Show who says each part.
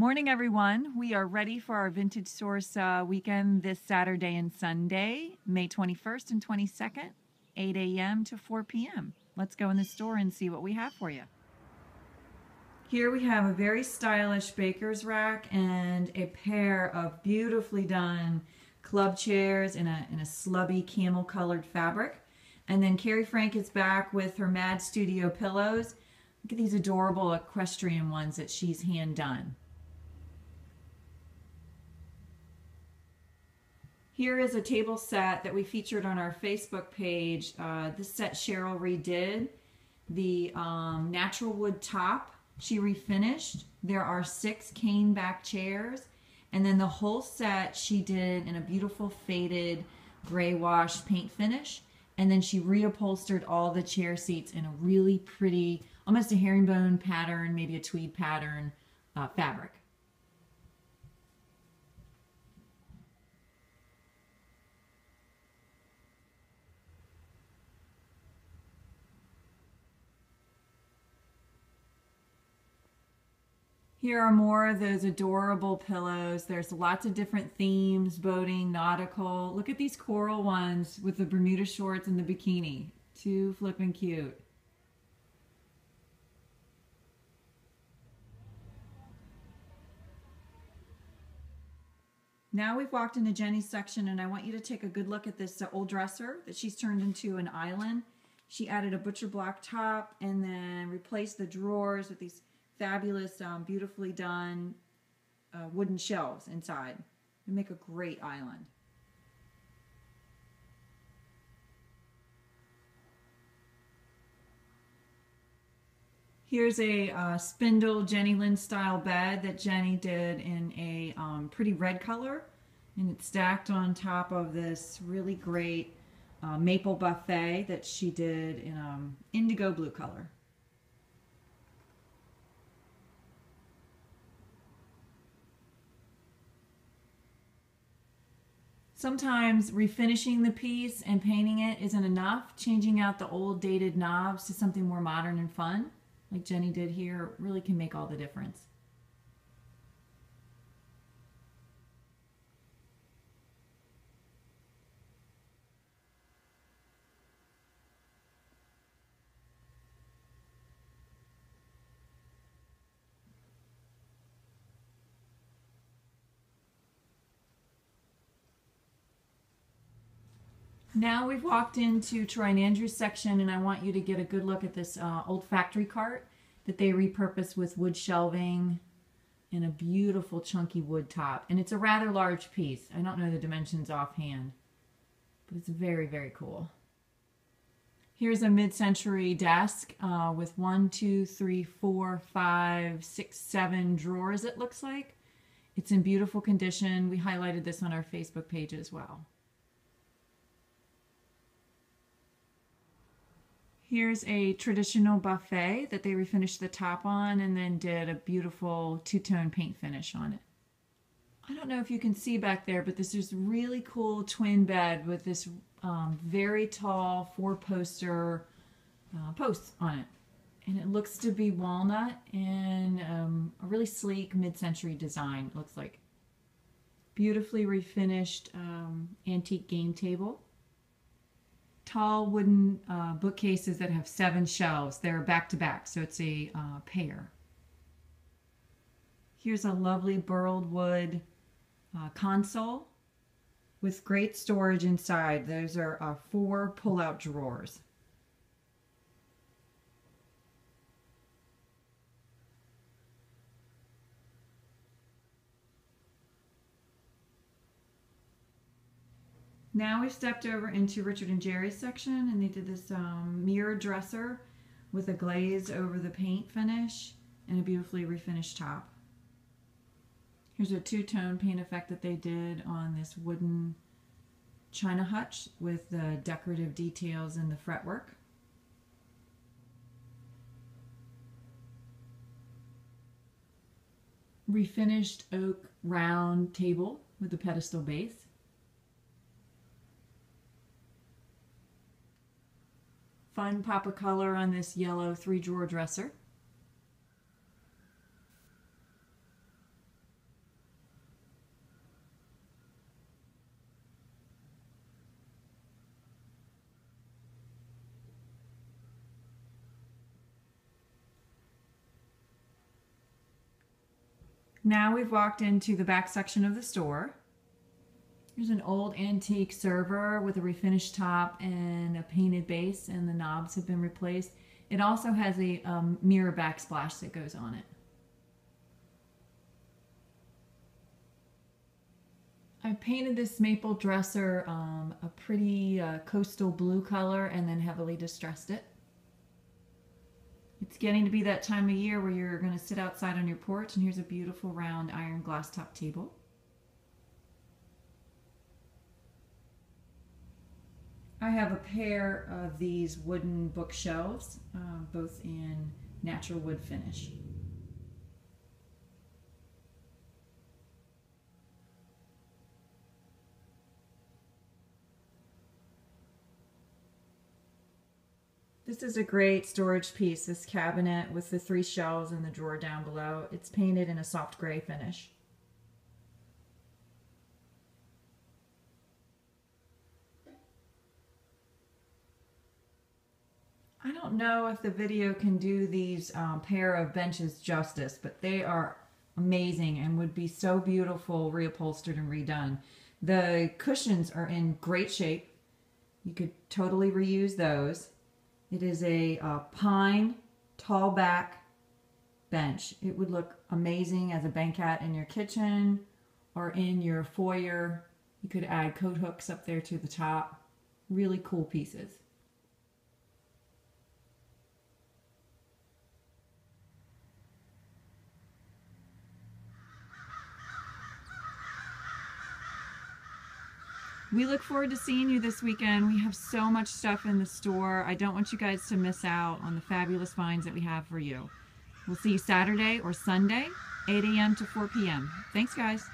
Speaker 1: Morning, everyone. We are ready for our Vintage Source uh, weekend this Saturday and Sunday, May 21st and 22nd, 8 a.m. to 4 p.m. Let's go in the store and see what we have for you. Here we have a very stylish baker's rack and a pair of beautifully done club chairs in a, in a slubby camel colored fabric. And then Carrie Frank is back with her Mad Studio pillows. Look at these adorable equestrian ones that she's hand done. Here is a table set that we featured on our Facebook page. Uh, this set Cheryl redid. The um, natural wood top she refinished. There are six cane back chairs. And then the whole set she did in a beautiful faded gray wash paint finish. And then she reupholstered all the chair seats in a really pretty, almost a herringbone pattern, maybe a tweed pattern uh, fabric. Here are more of those adorable pillows. There's lots of different themes, boating, nautical. Look at these coral ones with the Bermuda shorts and the bikini. Too flippin' cute. Now we've walked into Jenny's section and I want you to take a good look at this old dresser that she's turned into an island. She added a butcher block top and then replaced the drawers with these fabulous, um, beautifully done uh, wooden shelves inside. They make a great island. Here's a uh, spindle Jenny Lind style bed that Jenny did in a um, pretty red color. And it's stacked on top of this really great uh, maple buffet that she did in um, indigo blue color. Sometimes refinishing the piece and painting it isn't enough. Changing out the old dated knobs to something more modern and fun, like Jenny did here, really can make all the difference. Now we've walked into Troy and Andrew's section and I want you to get a good look at this uh, old factory cart that they repurposed with wood shelving and a beautiful chunky wood top. And it's a rather large piece. I don't know the dimensions offhand, but it's very, very cool. Here's a mid-century desk uh, with one, two, three, four, five, six, seven drawers it looks like. It's in beautiful condition. We highlighted this on our Facebook page as well. Here's a traditional buffet that they refinished the top on and then did a beautiful two-tone paint finish on it. I don't know if you can see back there, but this is really cool twin bed with this um, very tall four-poster uh, posts on it. And it looks to be walnut and um, a really sleek mid-century design, looks like. Beautifully refinished um, antique game table tall wooden uh, bookcases that have seven shelves. They're back to back, so it's a uh, pair. Here's a lovely burled wood uh, console with great storage inside. Those are uh, four pull-out drawers. Now we've stepped over into Richard and Jerry's section and they did this um, mirror dresser with a glaze over the paint finish and a beautifully refinished top. Here's a two-tone paint effect that they did on this wooden china hutch with the decorative details in the fretwork. Refinished oak round table with a pedestal base. fun pop of color on this yellow three drawer dresser. Now we've walked into the back section of the store. Here's an old antique server with a refinished top and a painted base, and the knobs have been replaced. It also has a um, mirror backsplash that goes on it. I painted this maple dresser um, a pretty uh, coastal blue color and then heavily distressed it. It's getting to be that time of year where you're going to sit outside on your porch and here's a beautiful round iron glass top table. I have a pair of these wooden bookshelves, uh, both in natural wood finish. This is a great storage piece, this cabinet with the three shelves and the drawer down below. It's painted in a soft gray finish. I don't know if the video can do these um, pair of benches justice, but they are amazing and would be so beautiful reupholstered and redone. The cushions are in great shape. You could totally reuse those. It is a uh, pine tall back bench. It would look amazing as a banquette in your kitchen or in your foyer. You could add coat hooks up there to the top. Really cool pieces. We look forward to seeing you this weekend. We have so much stuff in the store. I don't want you guys to miss out on the fabulous finds that we have for you. We'll see you Saturday or Sunday, 8 a.m. to 4 p.m. Thanks, guys.